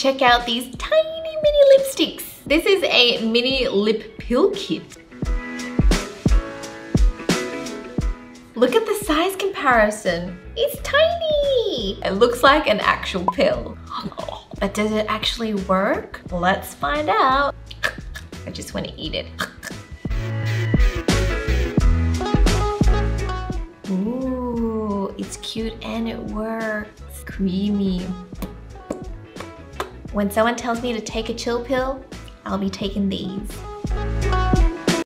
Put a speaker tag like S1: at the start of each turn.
S1: check out these tiny mini lipsticks. This is a mini lip pill kit. Look at the size comparison. It's tiny. It looks like an actual pill. But does it actually work? Let's find out. I just want to eat it. Ooh, it's cute and it works. Creamy. When someone tells me to take a chill pill, I'll be taking these.